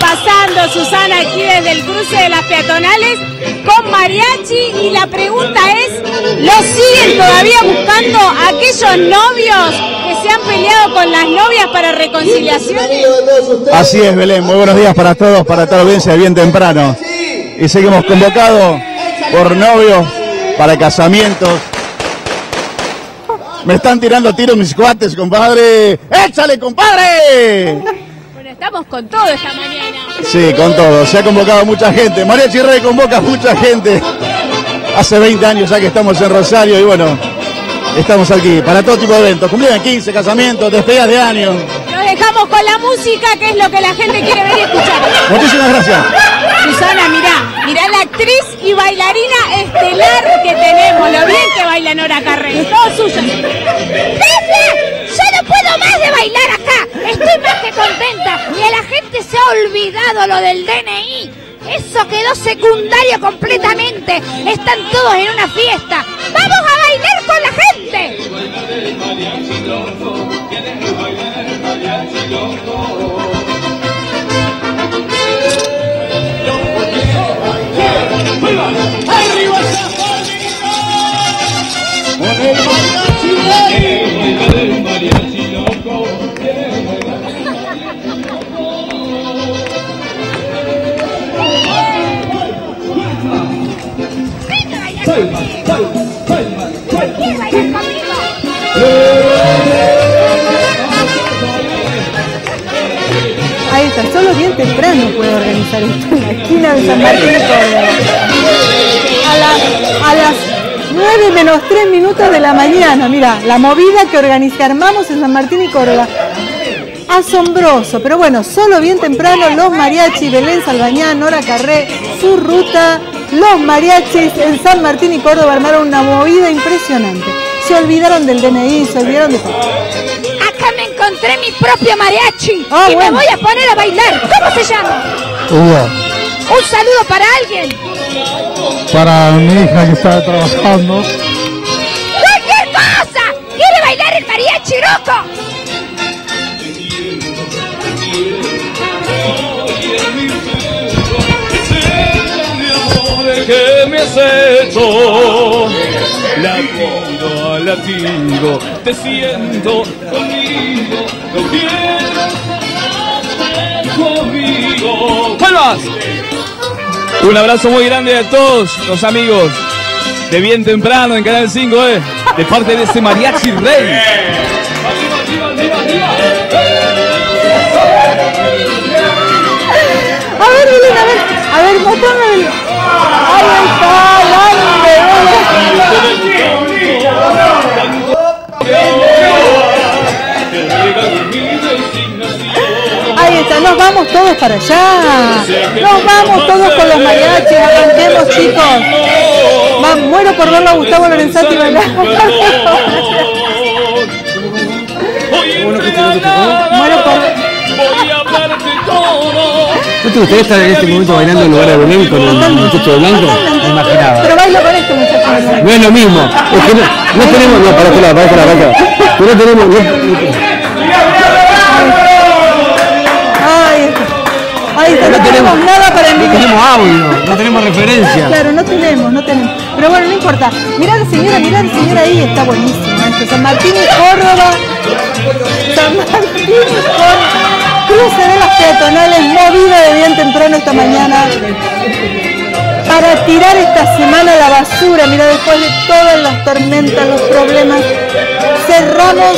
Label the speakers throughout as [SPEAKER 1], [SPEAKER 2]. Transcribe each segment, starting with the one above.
[SPEAKER 1] pasando Susana aquí desde el cruce de las peatonales con mariachi y la pregunta es, ¿lo siguen todavía buscando aquellos novios que se han peleado con las novias para reconciliaciones?
[SPEAKER 2] Así es, Belén. Muy buenos días para todos, para toda la audiencia bien temprano. Y seguimos convocados por novios, para casamientos. Me están tirando tiros mis cuates, compadre. ¡Échale, compadre!
[SPEAKER 1] Estamos con todo esta mañana.
[SPEAKER 2] Sí, con todo. Se ha convocado mucha gente. María Chirrey convoca a mucha gente. Hace 20 años ya que estamos en Rosario y bueno, estamos aquí para todo tipo de eventos. Cumpleaños 15, casamientos, despedidas de año.
[SPEAKER 1] Nos dejamos con la música, que es lo que la gente quiere ver y escuchar.
[SPEAKER 2] Muchísimas gracias.
[SPEAKER 1] Susana, mirá, mirá la actriz y bailarina estelar que tenemos. Lo bien que baila Nora Carrey. Todo suyo.
[SPEAKER 3] ¡Ya no puedo más de bailar acá! Estoy más que contenta y a la gente se ha olvidado lo del DNI. Eso quedó secundario completamente. Están todos en una fiesta. ¡Vamos a bailar con la gente!
[SPEAKER 4] Ahí está, solo bien temprano puedo organizar esto en la esquina de San Martín de Córdoba. A, la- a las 9 menos 3 minutos de la mañana, mira, la movida que organizamos en San Martín y Córdoba. Asombroso, pero bueno, solo bien temprano los mariachis, Belén Salbañán, Nora Carré, su ruta, los mariachis en San Martín y Córdoba armaron una movida impresionante. Se olvidaron del DNI, se olvidaron de todo.
[SPEAKER 3] Acá me encontré mi propio mariachi
[SPEAKER 4] Ah,
[SPEAKER 3] y
[SPEAKER 4] bueno.
[SPEAKER 3] me voy a poner a bailar. ¿Cómo se llama? Un saludo para alguien.
[SPEAKER 5] Para mi hija que está trabajando.
[SPEAKER 3] ¡Cualquier cosa! ¿Quiere bailar el mariachi roco?
[SPEAKER 6] Has latido a latido te siento conmigo no quiero. Conmigo un abrazo muy grande a todos los amigos de bien temprano en Canal 5 eh, de parte de este mariachi rey.
[SPEAKER 4] A ver, Belén, a ver, a ver, mostrame. Ahí está, Ahí está, nos vamos todos para allá. Nos vamos todos con los mariachis, arranquemos chicos. Va, muero por verlo a Gustavo Lorenzati bailar. Muero
[SPEAKER 7] ¿No te gustaría estar en este momento bailando en lugar de Belén con el muchacho de blanco? Me imaginaba.
[SPEAKER 4] Pero bailo con este muchacho.
[SPEAKER 7] No es lo mismo. Es que no, no tenemos. No, para este lado, para este lado, para no tenemos. no-
[SPEAKER 4] está. Está,
[SPEAKER 7] No
[SPEAKER 4] no tenemos nada para
[SPEAKER 7] no
[SPEAKER 4] envidiar.
[SPEAKER 7] tenemos audio, no tenemos referencia.
[SPEAKER 4] Claro, no tenemos, no tenemos. Pero bueno, no importa. Mirá la señora, mirá la señora ahí, está buenísimo esto. San Martín y Córdoba. San Martín y Córdoba. Cruce de las peatonales, movida de bien temprano esta mañana. Para tirar esta semana a la basura, mira, después de todas las tormentas, los problemas, cerramos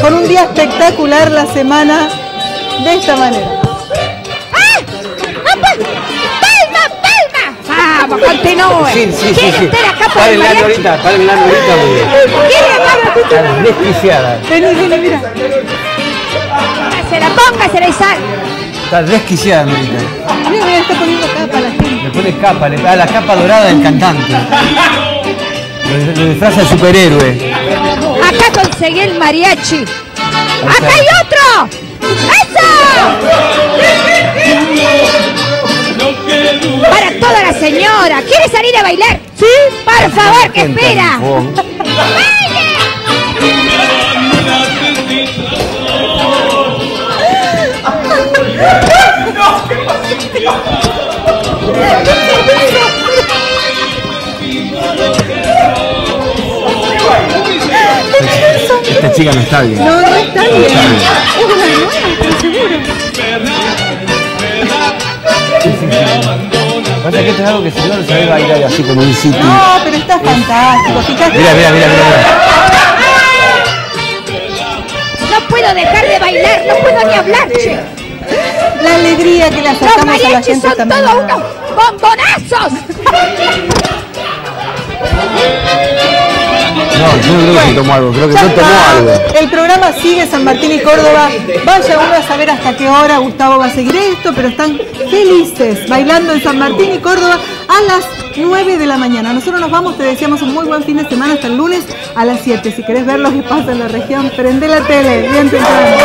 [SPEAKER 4] con un día espectacular la semana de esta manera.
[SPEAKER 3] ¡Ah! ¡Palma, palma! ¡Vamos, continúe!
[SPEAKER 7] Sí, sí, sí.
[SPEAKER 3] ¿Quiere
[SPEAKER 7] sí.
[SPEAKER 3] estar acá por el
[SPEAKER 7] ahorita, paren ahorita. porque
[SPEAKER 3] ¿Quiere acá?
[SPEAKER 7] Están desquiciadas.
[SPEAKER 4] Vení, vení, mira.
[SPEAKER 3] Y sal.
[SPEAKER 7] Está desquiciada, Marita.
[SPEAKER 4] Mira, mira, está poniendo capa la gente.
[SPEAKER 7] Le pone capa, le da la capa dorada del cantante. Lo, lo disfraza de superhéroe.
[SPEAKER 3] Acá conseguí el mariachi. ¡Acá hay otro! ¡Eso! Para toda la señora. ¿Quiere salir a bailar? Sí. Por favor, ¿qué
[SPEAKER 7] Gente,
[SPEAKER 3] espera?
[SPEAKER 7] Esta chica no está bien.
[SPEAKER 4] No, no está bien. Es una nueva, seguro.
[SPEAKER 7] Pasa que esto es algo que si no lo sabe bailar así como un sitio.
[SPEAKER 4] No, pero está fantástico. Fíjate.
[SPEAKER 7] Mira, mira, mira, mira.
[SPEAKER 3] No puedo dejar de bailar, no puedo ni hablar, che.
[SPEAKER 4] La alegría que le
[SPEAKER 3] Los
[SPEAKER 4] acercamos a la gente
[SPEAKER 3] son
[SPEAKER 4] también.
[SPEAKER 3] todos unos bombonazos.
[SPEAKER 7] No, yo no creo que tomó algo, creo que no tomó algo.
[SPEAKER 4] El programa sigue San Martín y Córdoba. Vaya uno a saber hasta qué hora Gustavo va a seguir esto, pero están felices bailando en San Martín y Córdoba a las 9 de la mañana. Nosotros nos vamos, te deseamos un muy buen fin de semana hasta el lunes a las 7. Si querés ver lo que pasa en la región, prende la tele, bien temprano.